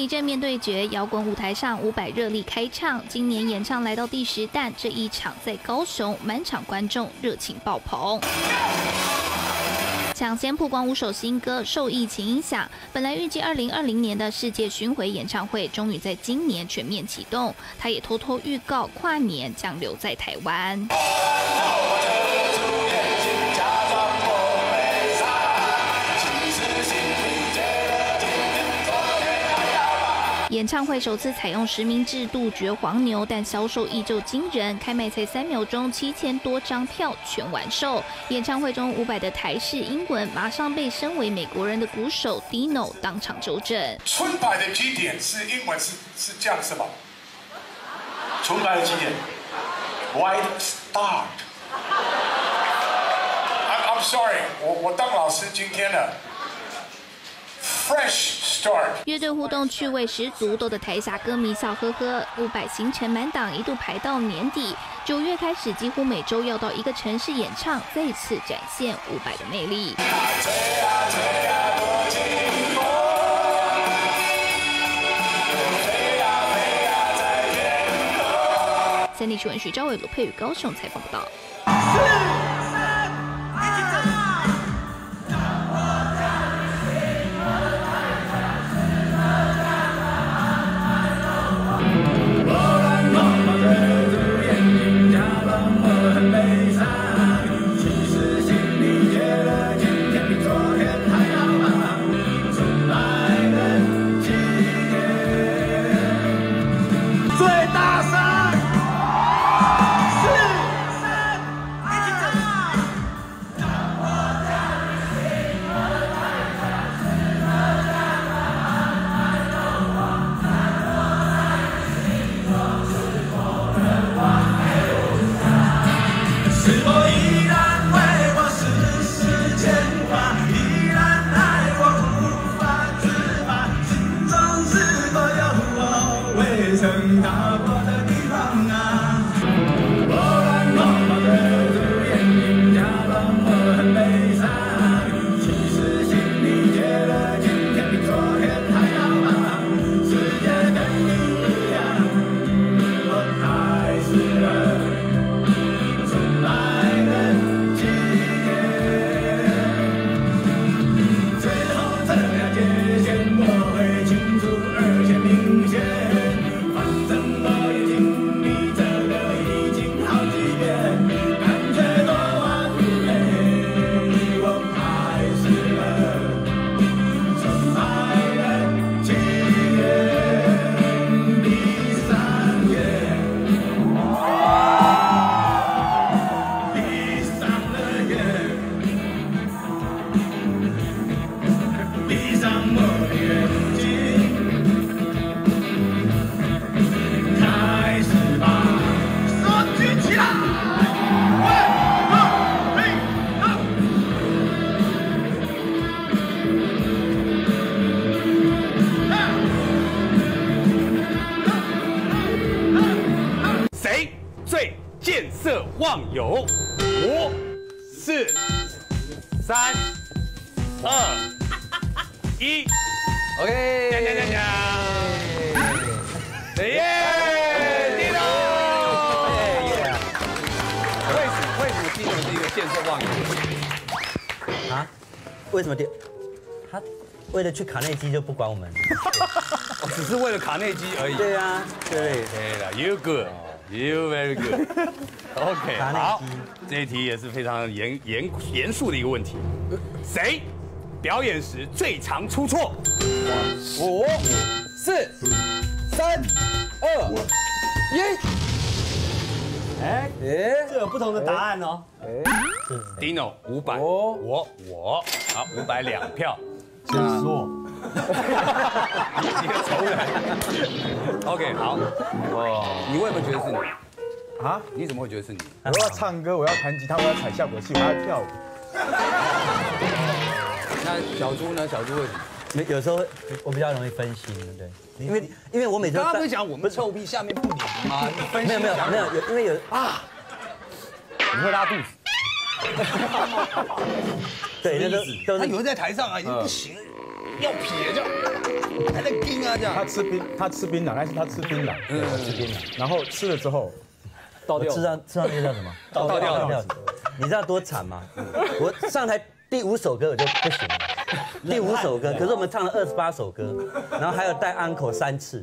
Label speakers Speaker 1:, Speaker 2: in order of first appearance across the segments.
Speaker 1: 里正面对决，摇滚舞台上伍佰热力开唱。今年演唱来到第十弹，这一场在高雄，满场观众热情爆棚。抢先曝光五首新歌，受疫情影响，本来预计二零二零年的世界巡回演唱会，终于在今年全面启动。他也偷偷预告，跨年将留在台湾。演唱会首次采用实名制杜绝黄牛，但销售依旧惊人，开卖才三秒钟，七千多张票全完售。演唱会中五百的台式英文，马上被身为美国人的鼓手 Dino 当场纠正。
Speaker 2: 纯白的基点是英文是是这样是吧？纯白的基点，White Start。I'm sorry，我我当老师今天呢。
Speaker 1: 乐队互动趣味十足，逗得台下歌迷笑呵呵。五百行程满档，一度排到年底。九月开始，几乎每周要到一个城市演唱，再次展现五百的魅力。三立新闻徐昭伟、卢佩宇高雄采访报道。can love.
Speaker 3: 忘友，五、四、三、二、一，OK。锵锵锵锵！耶！你好。为什么？为什么 Dino 是一个见色忘友？啊？
Speaker 4: 为什么 Dino？他为了去卡内基就不管我们，
Speaker 3: 只是为了卡内基而已。
Speaker 4: 对啊，对。
Speaker 3: 对了，You good。You very good. OK，好，这一题也是非常严严严肃的一个问题。谁表演时最常出错？五、四、三、二、一。
Speaker 4: 哎哎，这有不同的答案哦。哎
Speaker 3: ，Dino 五百，我我好五百两票。
Speaker 4: 解说。
Speaker 3: 一个仇人。OK，好。哦，你为什么觉得是你？啊？你怎么会觉得是你？
Speaker 5: 我要唱歌，我要弹吉他，我要踩效果器，我要跳舞。
Speaker 3: 那小猪呢？小猪为什么？
Speaker 4: 没，有时候我比较容易分心，对。因为因为我每次
Speaker 3: 刚刚不是讲我们臭屁下面不黏吗？
Speaker 4: 没有没有没有有，因为有啊，
Speaker 3: 你会拉肚子。
Speaker 4: 对，那
Speaker 3: 个他有人在台上啊，已经不行了。要撇着，还在冰啊这样。
Speaker 5: 他吃槟，他吃槟榔，但是他吃槟榔，嗯，吃槟榔，然后吃了之后，
Speaker 4: 倒掉
Speaker 6: 吃。上吃上那个叫什么？
Speaker 3: 倒掉
Speaker 6: 倒掉。你知道多惨吗？我上台第五首歌我就不行了，第五首歌，可是我们唱了二十八首歌，然后还有带安口三次，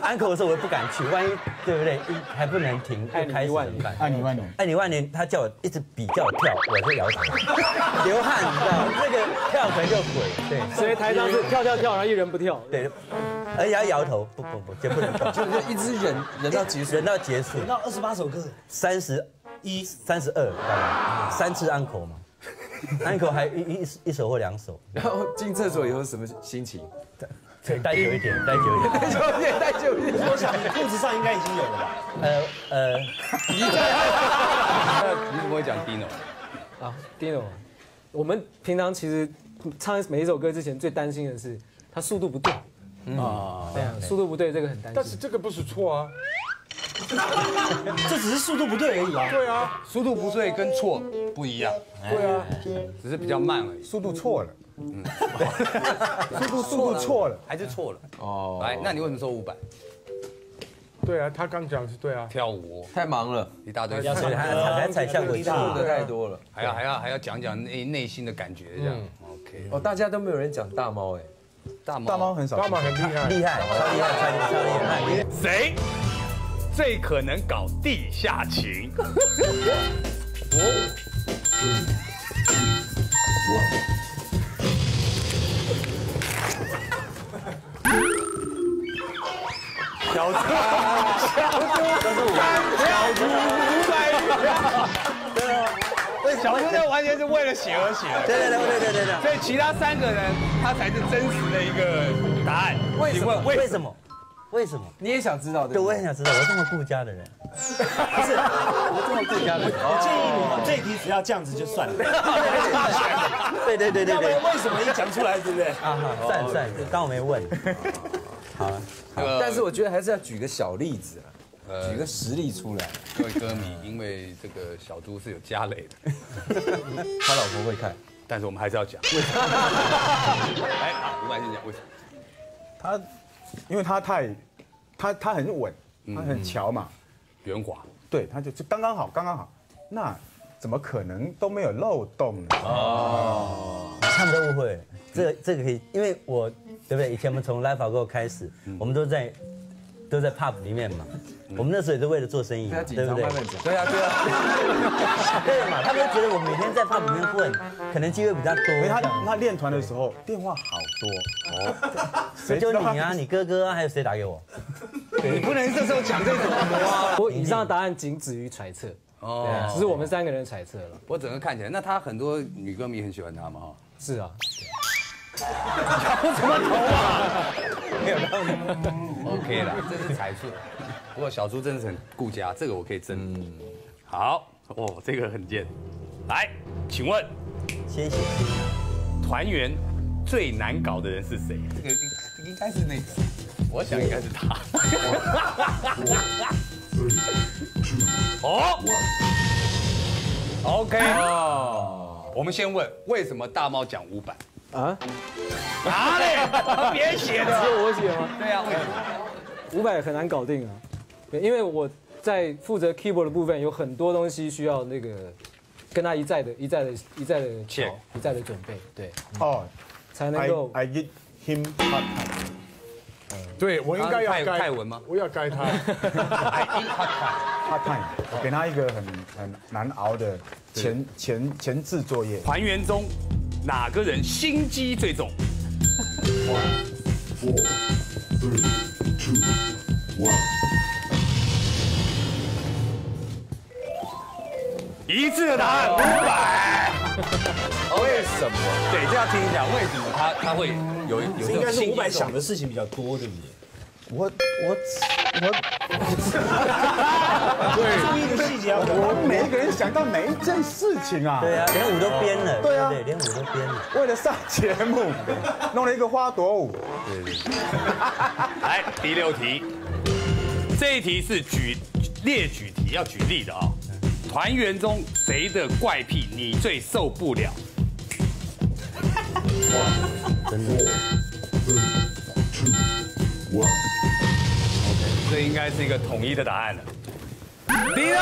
Speaker 6: 安口的时候我也不敢去，万一对不对？一还不能停，
Speaker 4: 爱
Speaker 6: 开
Speaker 4: 万
Speaker 6: 怎么办？
Speaker 5: 爱你万年，
Speaker 6: 爱你万年，他叫我一直比叫我跳，我就摇头，流汗，你知道吗？这个跳可能就鬼，对。
Speaker 4: 所以台上是跳跳跳，然后一人不跳。
Speaker 6: 对，而且要摇头，不不不，绝不能跳，
Speaker 7: 就就一直忍忍到结束。
Speaker 6: 忍到结束，忍
Speaker 4: 到二十八首歌，
Speaker 6: 三十一、三十二，大概三次安口嘛，安口还一一一首或两首，
Speaker 7: 然后进厕所以后什么心情？
Speaker 6: 对，待久一点，待久一点，
Speaker 7: 待久一点，待久一点。
Speaker 4: 我想你裤子上应该已经有了吧？
Speaker 6: 呃呃，
Speaker 3: 你怎么会讲 Dino？
Speaker 4: 啊，Dino，我们平常其实唱每一首歌之前最担心的是它速度不对。啊，对啊，速度不对这个很担心
Speaker 5: 但是
Speaker 4: 心。
Speaker 5: 这个不是错啊，
Speaker 4: 这只是速度不对而已啊。
Speaker 5: 对啊，
Speaker 3: 速度不对跟错不一样，
Speaker 5: 对啊，
Speaker 3: 只是比较慢而已，
Speaker 5: 速度错了，嗯。速度速度错了，
Speaker 3: 还是错了。哦，来，那你为什么说五百？
Speaker 5: 对啊，他刚讲是对啊，
Speaker 3: 跳舞。
Speaker 7: 太忙了，
Speaker 3: 一大堆，
Speaker 6: 对，还还还踩效果器，
Speaker 7: 做的太多了。
Speaker 3: 还要还要还要讲讲内内心的感觉这样。OK，
Speaker 7: 哦，大家都没有人讲大猫哎，
Speaker 3: 大猫。
Speaker 5: 大猫很少，大猫很厉害，
Speaker 6: 厉害，超厉害，超厉害，超厉害。
Speaker 3: 谁最可能搞地下情？小猪，小猪，小猪五百对啊，小猪这完全是为了写而写。
Speaker 6: 对对对对对对。
Speaker 3: 所以其他三个人，他才是真实的一个答案。
Speaker 7: 为什么
Speaker 6: 为什么？为什么？
Speaker 7: 你也想知道对
Speaker 6: 对，
Speaker 7: 对？
Speaker 6: 我也想知道，我这么顾家的人，不是我这么顾家的人。
Speaker 4: 我建议你这一题只要这样子就算了。
Speaker 6: 对对对对对。
Speaker 4: 为什么一讲出来，对不对？
Speaker 6: 啊哈，算算，当我没问。好了，
Speaker 7: 但是我觉得还是要举个小例子啊，举个实例出来。
Speaker 3: 各位歌迷，因为这个小猪是有家累的，
Speaker 7: 他老婆会看，
Speaker 3: 但是我们还是要讲为什么。哎，好，五百先讲为什么？
Speaker 5: 他，因为他太，他他很稳，他很巧嘛，
Speaker 3: 圆滑，
Speaker 5: 对，他就就刚刚好，刚刚好，那怎么可能都没有漏洞呢？哦。
Speaker 6: 他们都误会，这个这个可以，因为我对不对？以前我们从 for Go 开始，我们都在都在 pub 里面嘛，我们那时候也是为了做生意对不对。
Speaker 3: 对啊，对啊，
Speaker 6: 对嘛，他们都觉得我每天在 pub 里面混，可能机会比较多。
Speaker 5: 因为他他练团的时候电话好多哦，谁
Speaker 6: 就你啊，你哥哥啊，还有谁打给我？
Speaker 3: 你不能这时候讲这种啊。
Speaker 4: 我以上的答案仅止于揣测，
Speaker 3: 哦，
Speaker 4: 只是我们三个人揣测了。
Speaker 3: 我整个看起来，那他很多女歌迷很喜欢他嘛哈。
Speaker 4: 是啊，摇
Speaker 3: 什 么头啊？没有道理。OK 啦，这是猜测。不过小猪真的是很顾家，这个我可以争。好，哦，这个很贱。来，请问
Speaker 6: 谢谢。
Speaker 3: 团员最难搞的人是谁？这个应应该是那个，我想应该是他。哦，OK，哦，我们先问，为什么大猫讲五百？
Speaker 4: 啊，
Speaker 3: 哪里？别写
Speaker 4: 只
Speaker 3: 的。
Speaker 4: 有我写吗？
Speaker 3: 对啊，为什么？
Speaker 4: 五百很难搞定啊，对，因为我在负责 keyboard 的部分有很多东西需要那个跟他一再的、一再的、一再的瞧一再的准备，对，
Speaker 5: 哦
Speaker 4: 才能
Speaker 5: ，I
Speaker 4: 够
Speaker 5: I give him time。对我应该要改
Speaker 3: 泰文吗？
Speaker 5: 我要改他 hard time，我给他一个很很难熬的前前前置作业。
Speaker 3: 还原中哪个人心机最重？一致的答案五百。
Speaker 7: 为什么？
Speaker 3: 对，这要听一下，为什么他他会有有这
Speaker 4: 应该是
Speaker 3: 种心
Speaker 4: 百想？的事情比较多，对不对？
Speaker 5: 我我我
Speaker 4: 注意的细节要
Speaker 5: 我我们每一个人想到每一件事情啊，
Speaker 6: 对啊，连舞都编了，
Speaker 5: 对啊
Speaker 6: 对，连舞都编了。
Speaker 5: 为了上节目，弄了一个花朵舞。
Speaker 3: 来，第六题，这一题是举列举题，要举例的啊、团员中谁的怪癖你最受不了？
Speaker 6: 真的。
Speaker 3: 这应该是一个统一的答案了。Dino，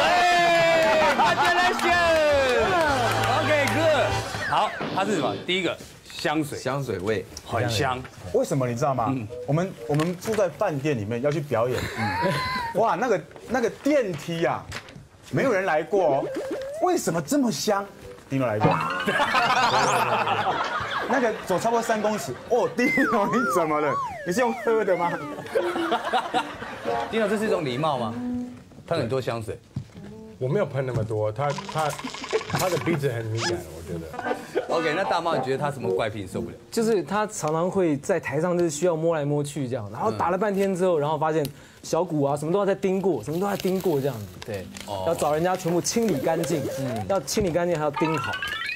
Speaker 3: 哎，Congratulations！OK，good。好，它是什么？第一个香水，
Speaker 7: 香水味，
Speaker 3: 很香。
Speaker 5: 为什么你知道吗？我们我们住在饭店里面要去表演，哇，那个那个电梯啊，没有人来过哦，为什么这么香？丁总来过，那个走超过三公尺，哦，丁总你怎么了？你是用喝的吗？
Speaker 3: Dino，这是一种礼貌吗？喷很多香水。
Speaker 8: 我没有喷那么多，他他他的鼻子很敏感，我觉得。
Speaker 3: OK，那大猫，你觉得他什么怪癖你受不了？
Speaker 4: 就是他常常会在台上就是需要摸来摸去这样，然后打了半天之后，然后发现小鼓啊什么都要再盯过，什么都要盯过这样子，对，要找人家全部清理干净，嗯，要清理干净还要盯好，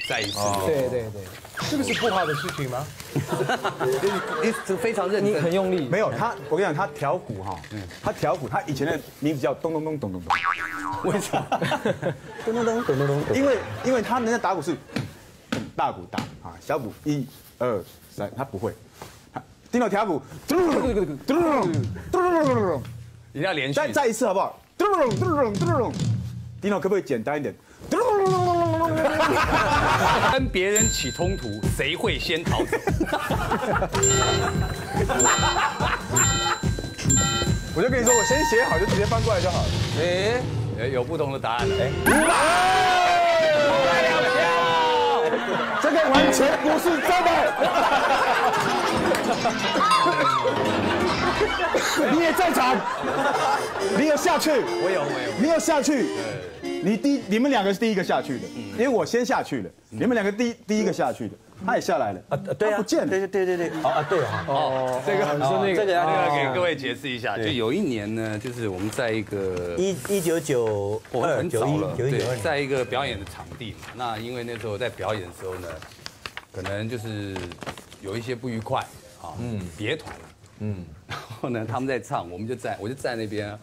Speaker 3: 再一次，
Speaker 4: 对对对，
Speaker 8: 这个是不好的事情吗？
Speaker 3: 你是非常认
Speaker 4: 你
Speaker 3: 真。
Speaker 4: 很用力，
Speaker 5: 没有他，我跟你讲，他调鼓哈，他调鼓，他以前的名字叫咚咚咚咚咚咚，
Speaker 3: 为啥？
Speaker 6: 咚咚咚咚咚咚。
Speaker 5: 因为因为他人家打鼓是大鼓打啊，小鼓一二三，他不会。听到调鼓，咚咚咚咚咚咚咚咚，
Speaker 3: 一定要连续。
Speaker 5: 再再一次好不好？咚咚咚咚咚咚，丁老可不可以简单一点？
Speaker 3: 跟别人起冲突，谁会先逃走？
Speaker 5: 我就跟你说，我先写好就直接翻过来就好了。
Speaker 3: 哎，哎有不同的答案了。
Speaker 5: 这个完全不是真的。你也在场，你有下去，
Speaker 3: 我有，我有。
Speaker 5: 你有下去。你第你们两个是第一个下去的，因为我先下去了，你们两个第第一个下去的，他也下来了。
Speaker 6: 啊，对啊，
Speaker 5: 不见了。
Speaker 6: 对对对对。啊对啊，
Speaker 3: 哦，这个
Speaker 4: 你说那个
Speaker 6: 这个要
Speaker 3: 这个给各位解释一下，就有一年呢，就是我们在一个
Speaker 6: 一一九九
Speaker 3: 我很早了，对在一个表演的场地嘛。那因为那时候在表演的时候呢，可能就是有一些不愉快啊，嗯，别团了，嗯，然后呢，他们在唱，我们就在，我就在那边啊，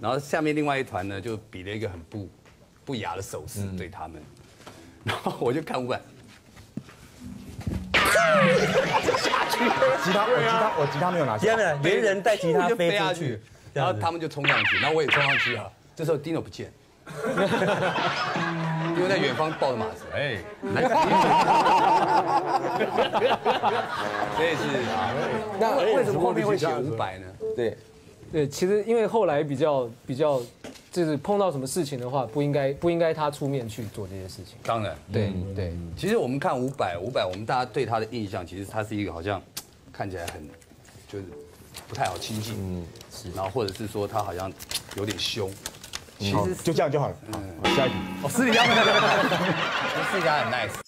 Speaker 3: 然后下面另外一团呢就比了一个很不不雅的手势对他们，然后我就看 伍佰，
Speaker 5: 吉他，我吉他，我吉他没有拿下
Speaker 6: 接。下来猿人带吉他
Speaker 3: 就
Speaker 6: 飞
Speaker 3: 下去，，然后他们就冲上去，然后我也冲上去啊。这时候 Dino 不见，因为在远方抱着马子，哎，来，这也是啊。那为什么后面会写五百呢？
Speaker 7: 对，
Speaker 4: 对，其实因为后来比较比较，就是碰到什么事情的话，不应该不应该他出面去做这些事情，
Speaker 3: 当然，
Speaker 4: 对对，
Speaker 3: 其实我们看伍佰，伍佰，我们大家对他的印象，其实他是一个好像看起来很就是不太好亲近，嗯，是，然后或者是说他好像有点凶。其实
Speaker 5: 就这样就好了。嗯。下一题。
Speaker 3: 哦，私底下，私底下很 nice。